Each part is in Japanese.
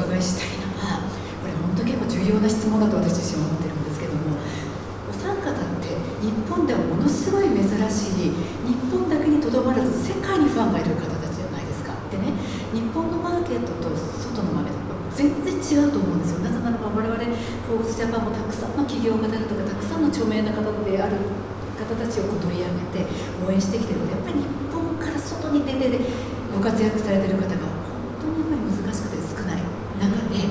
伺いしたいのはこれ本当結構重要な質問だと私自身は思ってるんですけどもお三方って日本ではものすごい珍しい日本だけにとどまらず世界にファンがいる方たちじゃないですか。でね日本のマーケットと外のマーケット全然違うと思うんですよ。なぜならば我々フォーブスジャパンもたくさんの企業家であるとかたくさんの著名な方である方たちを取り上げて応援してきてる。のでやっぱり日本から外に出てご活躍されてる方が本当にやっぱり難しくて少ない中で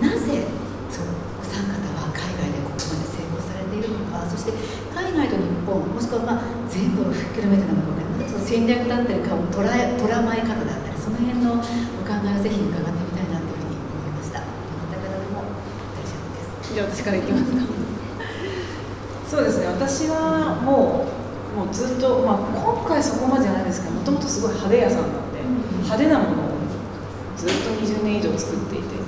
なぜそうお三方は海外でここまで成功されているのかそして海外と日本もしくはまあ全部をひっくるめてなのか分から戦略だったりか捉え捉まえ方だったりその辺のお考えをぜひ伺ってみたいなというふうに思いました。どなたからでも大丈夫です。じゃあ私からいきますか。そうですね。私はもうもうずっと、まあ、今回そこまでじゃないですけどもともとすごい派手屋さんなんで、派手なものをずっと20年以上作っていて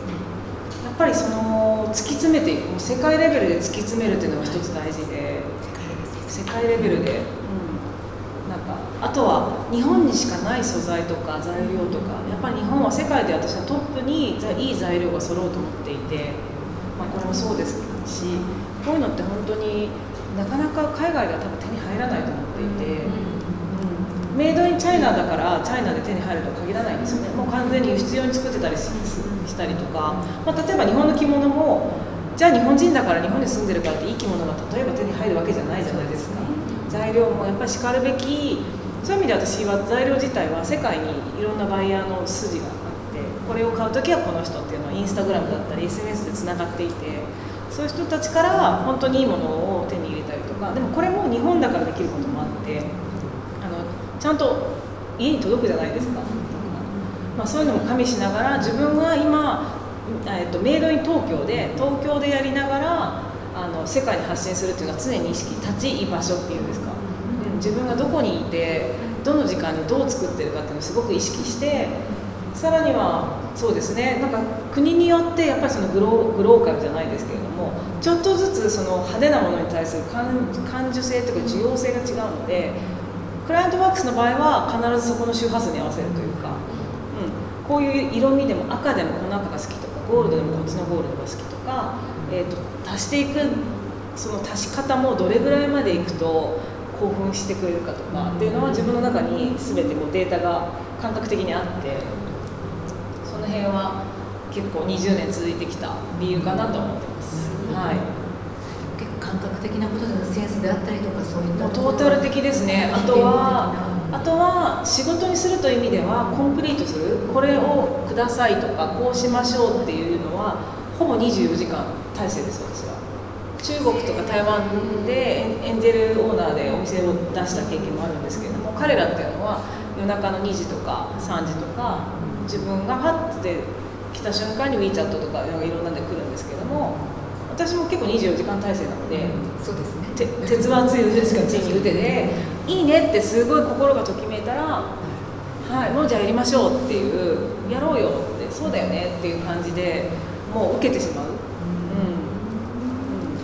ぱりその突き詰めていく世界レベルで突き詰めるっていうのが一つ大事で世界レベルで、うん、なんかあとは日本にしかない素材とか材料とかやっぱり日本は世界で私はトップにいい材料が揃うと思っていて、まあ、これもそうですしこういうのって本当になかなか海外では多分手に入らないと思っていて、うん、メイドインチャイナだからチャイナで手に入るとは限らないんですよね。もう完全に輸出用に作ってたりしたりとか、まあ、例えば日本の着物もじゃあ日本人だから日本に住んでるからっていい着物が例えば手に入るわけじゃないじゃないですか。材料もやっぱりしかるべきそういう意味で私は材料自体は世界にいろんなバイヤーの筋があってこれを買う時はこの人っていうのはインスタグラムだったり SNS でつながっていてそういう人たちから本当にいいものを手に入れたりとかでもこれも日本だからできることもあってあのちゃんと家に届くじゃないですか、まあ、そういうのも加味しながら自分が今、えっと、メイドイン東京で東京でやりながらあの世界に発信するっていうのは常に意識立ち居場所っていうんですか、うん、自分がどこにいてどの時間にどう作ってるかっていうのをすごく意識してさらにはそうですねなんか国によってやっぱりそのグログローカルじゃないですけれどもちょっとずつその派手なものに対する感受性というか需要性が違うのでクライアントワークスの場合は必ずそこの周波数に合わせるというか、うん、こういう色味でも赤でもこの赤が好きとかゴールドでもこっちのゴールドが好きとか、えーと、と足していくその足し方もどれぐらいまでいくと興奮してくれるかとかっていうのは自分の中に全てこうデータが感覚的にあってその辺は結構20年続いてきた理由かなと思ってます。はい。結構感覚的なことでセンスであったりとかそういったトータル的ですね。あとはあとは仕事にするという意味ではコンプリートするこれをくださいとかこうしましょうっていうのはほぼ24時間体制です私は。中国とか台湾でエンジェルオーナーでお店を出した経験もあるんですけれども彼らっていうのは夜中の2時とか3時とか自分がハッて来た瞬間に WeChat とかいろんなで来るんですけども私も結構24時間体制なので、そうですね。鉄は熱いうですか地に打てでいいねってすごい心がときめいたらはい。もうじゃあやりましょうっていうやろうよってそうだよねっていう感じでもう受けてしまう、うん、うん、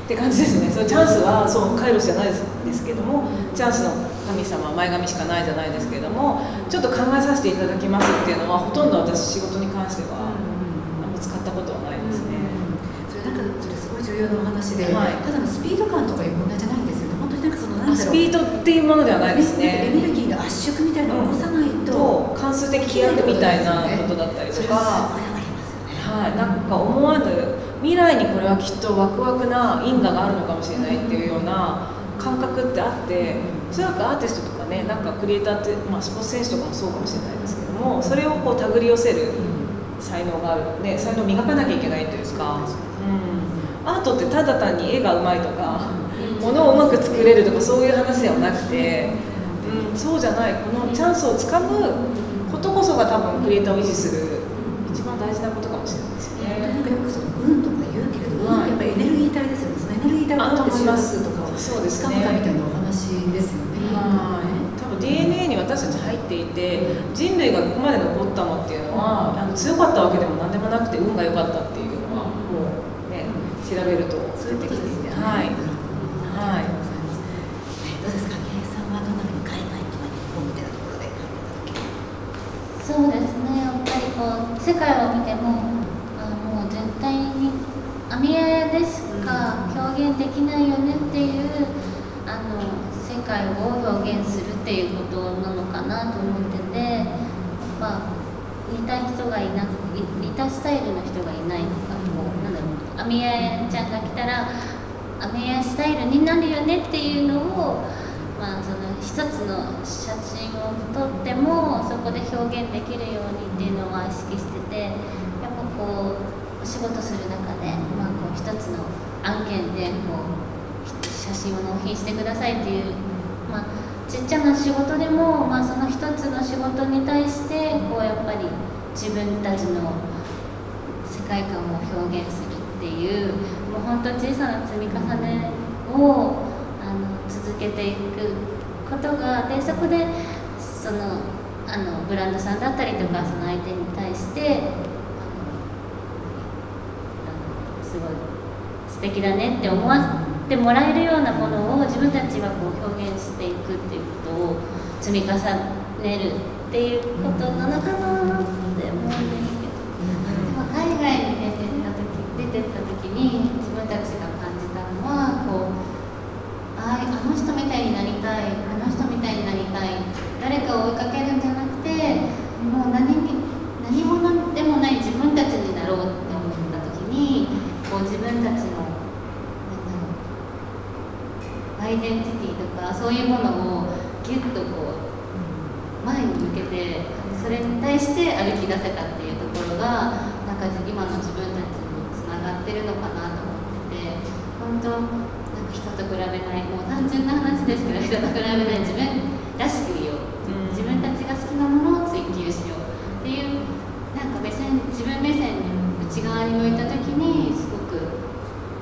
って感じですね。そのチャンスはそうカイロスじゃないですけどもチャンスの神様前髪しかないじゃないですけれどもちょっと考えさせていただきますっていうのはほとんど私仕事に関しては使ったことはないですね、それなんかそれすごい重要なお話で、はい、ただのスピード感とかいう問題じゃないんですよね。本当になんかそのなんスピードっていうものではないですね。エネルギーの圧縮みたいなのを起こさないと、うん、関数的飛躍みたいなことだったりとか、はい、なんか思わぬ未来にこれはきっとワクワクな因果があるのかもしれないっていうような感覚ってあっておそらくアーティストとかねなんかクリエイターって、まあ、スポーツ選手とかもそうかもしれないですけどもそれをこう手繰り寄せる才能がある、ね、才能を磨かなきゃいけないというか、うん、アートってただ単に絵がうまいとか、ものをうまく作れるとかそういう話ではなくて、うん、そうじゃないこのチャンスをつかむことこそが多分クリエイターを維持する一番大事なことかもしれないですよね。なんかよくその運とか言うけれども、はい、やっぱりエネルギー体ですよね。そのエネルギー体をどうやって周波数とかをつかむかみたいなお話ですよね。はい DNA に私たち入っていて人類がここまで残ったのっていうのはあの強かったわけでも何でもなくて運が良かったっていう調べると出てきてすねはいはいどうですか計さんはどんなふうに海外とか日本みたい。なところでそうですね。やっぱりこう世界を見てもあの網絵でしか表現できないよねっていうあの世界を表現するっていうことなのかなと思っててやっぱ似た人がいなく似たスタイルの人がいないのかこうなんだろう網絵ちゃんが来たら網絵スタイルになるよねっていうのをまあその一つの写真を撮ってもそこで表現できるようにっていうのは意識しててやっぱこうお仕事する中で、まあ、こう一つの案件でこう写真を納品してくださいっていう、まあ、ちっちゃな仕事でも、まあ、その一つの仕事に対してこうやっぱり自分たちの世界観を表現する。っていうもう本当小さな積み重ねをあの続けていくことがでそこでそのあのブランドさんだったりとかその相手に対してすごい素敵だねって思わせてもらえるようなものを自分たちはこう表現していくっていうことを積み重ねるっていうことなのなって思うんですけど、でも海外に出てった時出てった時に自分たちが感じたのはこうあああの人みたいになりたいあの人みたいになりたい誰かを追いかけるんじゃなくてもう何に何者でもない自分たちになろうって思った時にこう自分たちのなんだろうアイデンティティとかそういうものをギュッとこう前に向けてそれに対して歩き出せたっていうところがなんか今の自分たちにつながってるのかなと思ってて本当なんか人と比べないもう単純な話ですけど人と比べない自分らしくいよう。自分たちが好きなものを追求しようっていうなんか目線自分目線に内側に向いた時にすごく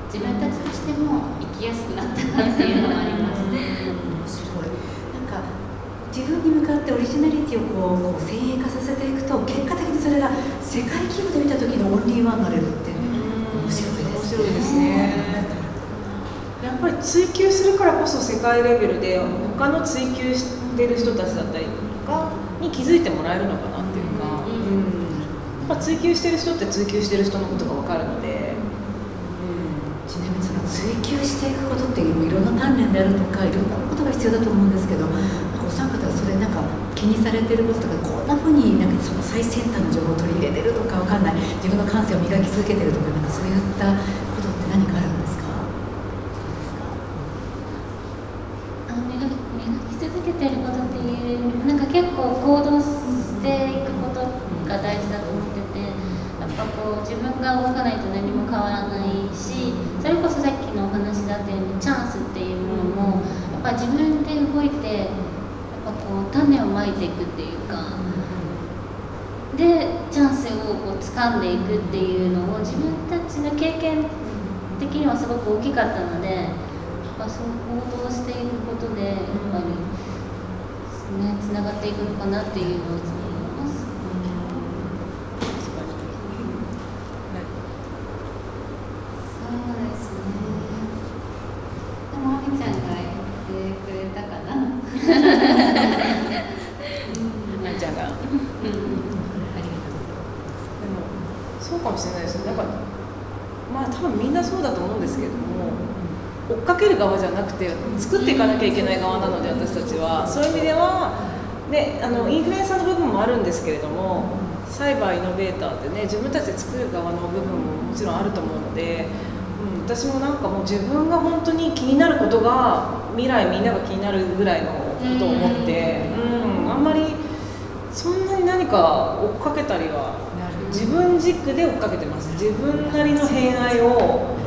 自分たちとしても生きやすくなったなっていうのはあります。ね。面白い。なんか自分に向かってオリジナリティをこうこう先鋭化させていくと結果的にそれが世界規模で見た時のオンリーワンになれる白いですね。やっぱり追求するからこそ世界レベルで他の追求してる人たちだったりとかに気づいてもらえるのかなっていうか、うん。うんやっぱ追求してる人って追求してる人のことが分かるので、ちなみにその追求していくことっていうのもいろんな鍛錬であるとかいろんなことが必要だと思うんですけどお三方はそれなんか気にされてることとかこんなふうになんかその最先端の情報を取り入れてるとかわかんない。自分の感性を磨き続けてるとかなんかそういった何かあるんですか？あの磨き磨き続けてることっていうなんか結構行動していくことが大事だと思っててやっぱこう自分が動かないと何も変わらないしそれこそさっきのお話だったようにチャンスっていうものもやっぱ自分で動いてやっぱこう種をまいていくっていうかでチャンスをこう掴んでいくっていうのを自分たちの経験的にはすごく大きかったのでやっぱそう行動していくことでやっぱりねつながっていくのかなっていうのをいつも思います。そうですね。でもあみちゃんが言ってくれたかな。なっちゃんが。ありがとうございでもそうかもしれないですねなんかまあ多分みんなそうだとですけども追っかける側じゃなくて作っていかなきゃいけない側なので私たちは。そういう意味では、ね、あのインフルエンサーの部分もあるんですけれどもサイバーイノベーターってね自分たちで作る側の部分ももちろんあると思うので、うん、私もなんかもう自分が本当に気になることが未来みんなが気になるぐらいのことを思って、うん、あんまりそんなに何か追っかけたりは自分軸で追っかけてます。自分なりの偏愛を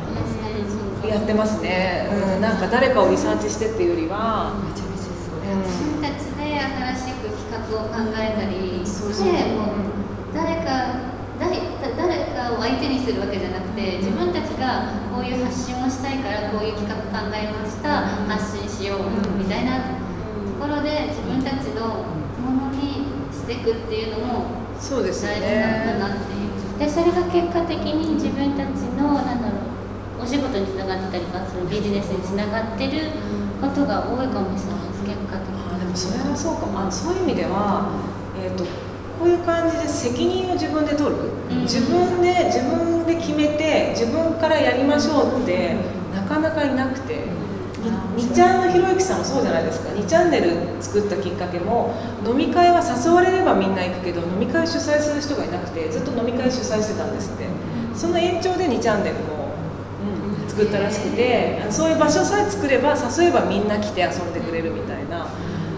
やってますね、うん、なんか誰かをリサーチしてっていうよりは、めちゃめちゃすごい、自分たちで新しく企画を考えたりそうもう誰か誰誰かを相手にするわけじゃなくて自分たちがこういう発信をしたいからこういう企画考えました発信しようみたいなところで自分たちのものにしていくっていうのもそうですよ大事なのかねなっていう。でそれが結果的に自分たちのなんだろうお仕事につながってたりとかそのビジネスにつながってることが多いかもしれないです結果的に。あでもそれはそうかも。あそういう意味では、えー、とこういう感じで責任を自分で取る、うん。自分で自分で決めて自分からやりましょうってなかなかいなくて。ににちゃんのひろゆきさんもそうじゃないですか。2チャンネル作ったきっかけも飲み会は誘われればみんな行くけど飲み会を主催する人がいなくてずっと飲み会主催してたんですって。その延長で2チャンネルも、うん、作ったらしくてそういう場所さえ作れば誘えばみんな来て遊んでくれるみたいな。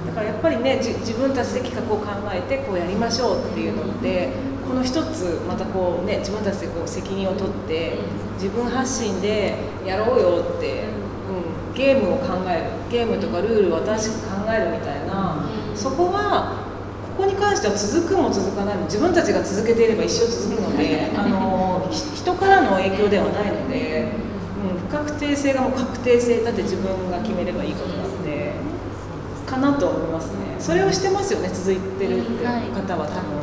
だからやっぱりね自分たちで企画を考えてこうやりましょうっていうのでこの一つまたこうね自分たちでこう責任を取って自分発信でやろうよって、うん、ゲームを考える。ゲームとかルールを新しく考えるみたいな。そこはここに関しては続くも続かないも自分たちが続けていれば一生続くのであの人からの影響ではないので、うん、不確定性がもう確定性だって自分が決めればいいことなのでかなと思いますね。それをしてますよね続いてるって方は多分。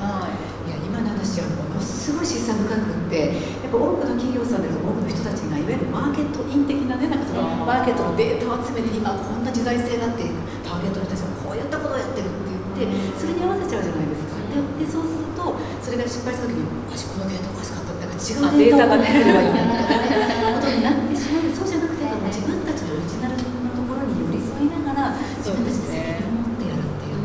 はい。い。や今の話はものすごい示唆深くってやっぱ多くの企業さんで多くの人たちがいわゆるマーケットイン的なねなんかそのマーケットのデータを集めて今こんな時代性だってターゲットの人たちがこういったことをやってるって言ってそれに合わせちゃうじゃないですか。ででそうするとそれが失敗した時におかしいこのデータおかしかった違うデータを持ってればいいんだみたいなことになってしまうそうじゃなくて自分たちのオリジナルのところに寄り添いながら自分たちで責任を持ってやるっていう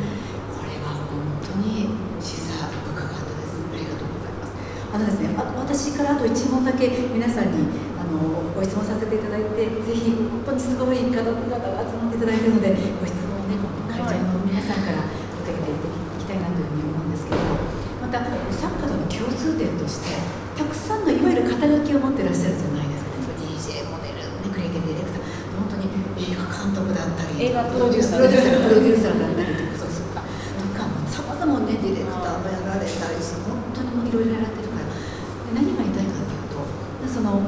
これは本当に示唆深かったです。ありがとうございます。あのですね、あ私からあと一問だけ皆さんにあのご質問させていただいて、ぜひ本当にすごい方々が集まっていただいているので、ご質問をね、会長の皆さんから受けていきたいなというふうに思うんですけれど、またお三方の共通点として、たくさんのいわゆる肩書きを持っていらっしゃるじゃないですか。例えば DJ、モデル、ね、クリエイティブディレクター、本当に映画監督だったり、映画プロデューサープロデューサープロデューサーだったりとか、そうそうか、とか、さまざまね、ディレクターもやられたりして、本当にもういろいろやられてるから、で何が言いたいかっていうと、その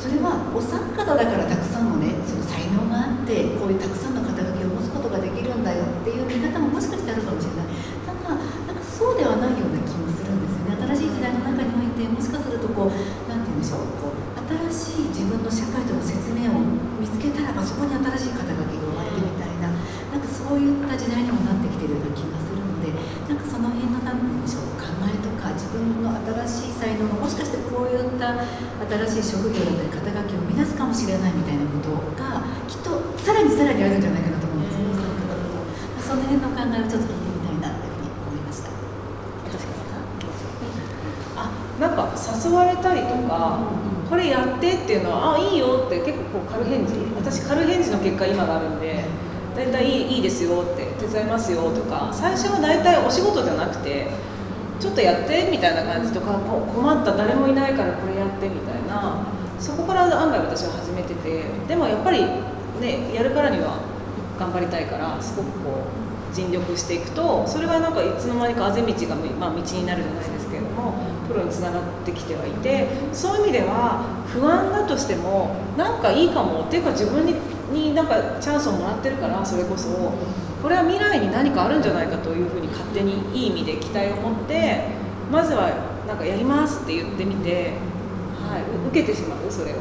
それはお三方だからたくさんのね、その才能があって、こういうたくさんの肩書きを持つことができるんだよっていう見方ももしかしてあるかもしれない。ただ、なんかそうではないような気もするんですよね。新しい時代の中において、もしかするとこう、なんて言うんでしょう、こう新しい自分の社会との説明を見つけたらば、そこに新しい肩書きが生まれるみたいな、なんかそういった時代にもなってきてるような気がするので、なんかその辺のなんて言うんでしょう、考えとか、自分の新しい才能がもしかしてこういった新しい職業だったり、肩書きを生み出すかもしれないみたいなことが、きっとさらにさらにあるんじゃないかなと思うんですよ、その方々とその辺の考えをちょっと聞いてみたいなというふうに思いました。あなんか誘われたりとか、これやってっていうのはあいいよって結構こう軽返事私軽返事の結果今があるんで大体いいいいですよって手伝いますよとか最初は大体お仕事じゃなくてちょっとやってみたいな感じとか困った誰もいないからこれやってみたいな。そこから案外私は始めてて。でもやっぱりねやるからには頑張りたいからすごくこう尽力していくとそれがなんかいつの間にかあぜ道が、まあ、道になるじゃないですけれどもプロにつながってきてはいて。そういう意味では不安だとしてもなんかいいかも。っていうか自分にになんかチャンスをもらってるからそれこそ。これは未来に何かあるんじゃないかというふうに勝手にいい意味で期待を持ってまずはなんかやりますって言ってみて、はい、う受けてしまうそれを。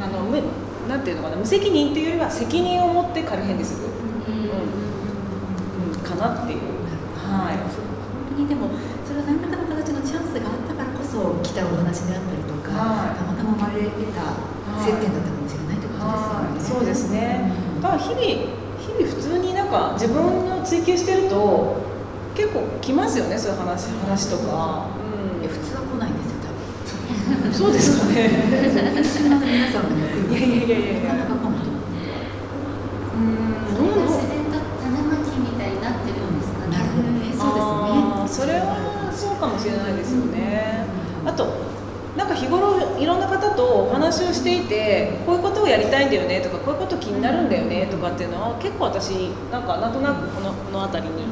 あのむなんていうのかな無責任っていうよりは責任を持って軽減でする、うん。うん、かなっていう。はい。本当にでもそれは何らかの形のチャンスがあったからこそ来たお話であったりとか、はい。たまたま生まれた接点だったかもしれないということはい、ですよね。そうですね。だから日々日々普通になんか自分を追求してると結構来ますよねそういう話話とか。いや普通は来ないんですよ多うん、そうですかね。分。一瞬の皆さんが来る。いやいやいやいやなかなかかもと思って。うん、それが自然と種まきみたいになってるんですかねなるほどね。そうですね。それはそうかもしれないですよね。あとなんか日頃いろんな方とお話をしていてこういうことをやりたいんだよねとかこういうこと気になるんだよねとかっていうのは結構私なんかなんとなくこのこの辺りに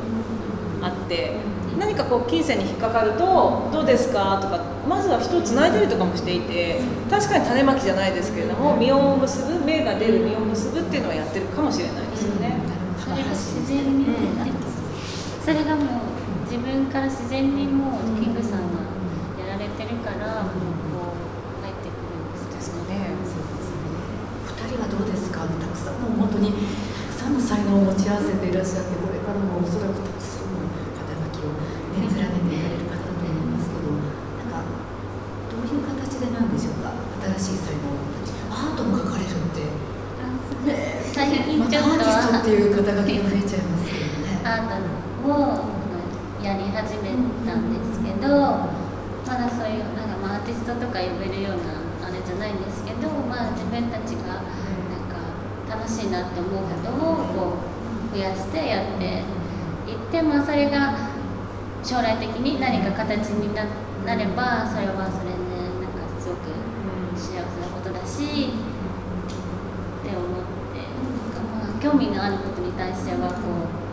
あって何かこう金銭に引っかかるとどうですかとかまずは人をつないだりとかもしていて確かに種まきじゃないですけれども実を結ぶ芽が出る実を結ぶっていうのはやってるかもしれないですよね。それが自然にそれがもう自分から自然にもうキングさんがやられてるからせていらっしゃってこれからもおそらくたくさんの肩書きを、ね、連ねていられる方だと思いますけどなんかどういう形でなんでしょうか？新しい才能アートも描かれるってね最近ちょっと、アーティストっていう肩書きが増えちゃいますけどねアートをやり始めたんですけど、まだそういうなんかまあアーティストとか呼べるようなあれじゃないんですけど、まあ、自分たちがなんか楽しいなって思うことをこう増やしてやっていって、まあそれが将来的に何か形にななればそれはそれでなんかすごく幸せなことだしって思って。なんかまあ興味のあることに対してはこう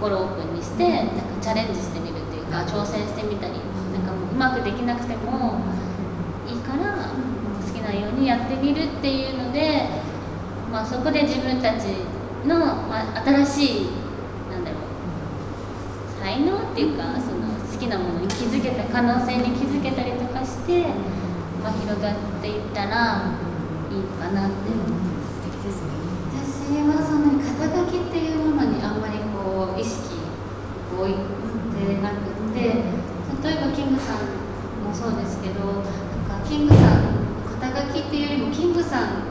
心オープンにしてなんかチャレンジしてみるっていうか挑戦してみたりなんかもううまくできなくてもいいから好きなようにやってみるっていうので、まあ、そこで自分たちの、まあ、新しいなんだろう才能っていうかその好きなものに気づけた可能性に気づけたりとかして、まあ、広がっていったらいいかなって素敵ですね。私はそんなに肩書きっていうものにあんまりこう意識を置いてなくて例えばキングさんもそうですけどなんかキングさん肩書きっていうよりもキングさん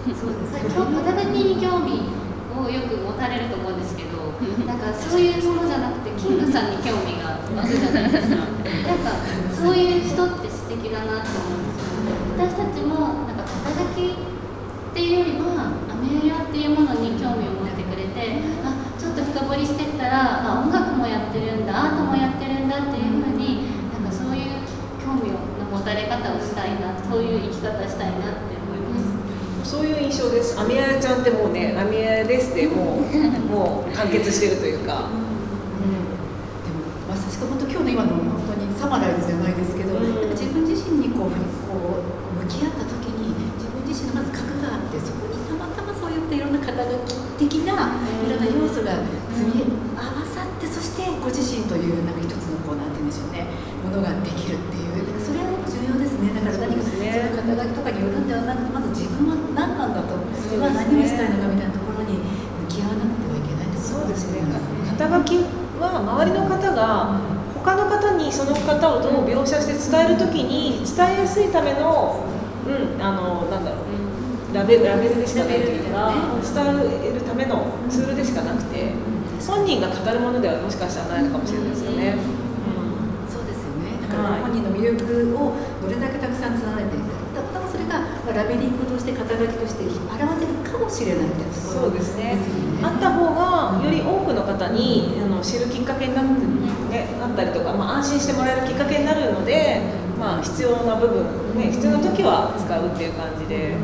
そうですね。今日肩書きに興味をよく持たれると思うんですけどなんかそういうものじゃなくてキングさんに興味が湧くじゃないですかなんかそういう人って素敵だなって思うんですよ私たちもなんか肩書きっていうよりはアメリアっていうものに興味を持ってくれてあちょっと深掘りしてったらあ音楽もやってるんだアートもやってるんだっていうふうになんかそういう興味の持たれ方をしたいなそういう生き方したいなって。そういう印象です。アミヤちゃんってもうね、アミヤですでもう もう完結してるというか。でもまさしく本当今日の今の本当にサマライズじゃないですけど、うん。自分自身にこうこう向き合った時に自分自身のまず核があってそこにたまたまそういったいろんな肩書き的ないろんな要素が積み合わさってそしてご自身というなんか一つのこうなんて言うんでしょうね。ものができるっていう。なんかそれは重要ですね。だから何かその肩書きとかによるんではなくてまず自分は何なんだと自分は何をしたいのかみたいなところに向き合わなくてはいけないそうですね。ね肩書きは周りの方が他の方にその方をどう描写して伝えるときに伝えやすいための、うん、あのなんだろう。ラベルラベルでしかないというか、伝えるためのツールでしかなくて、本人が語るものではもしかしたらないのかもしれないですよね。そうですよね。だからはい本人の魅力をどれだけたくさん連ねていたたまたまそれがまあラベリングとして肩書きとして表せるかもしれないみたいなところそうですねよね。あった方がより多くの方にあの知るきっかけになって、ね、なったりとか、まあ、安心してもらえるきっかけになるので、まあ、必要な部分、ね、必要な時は使うっていう感じで。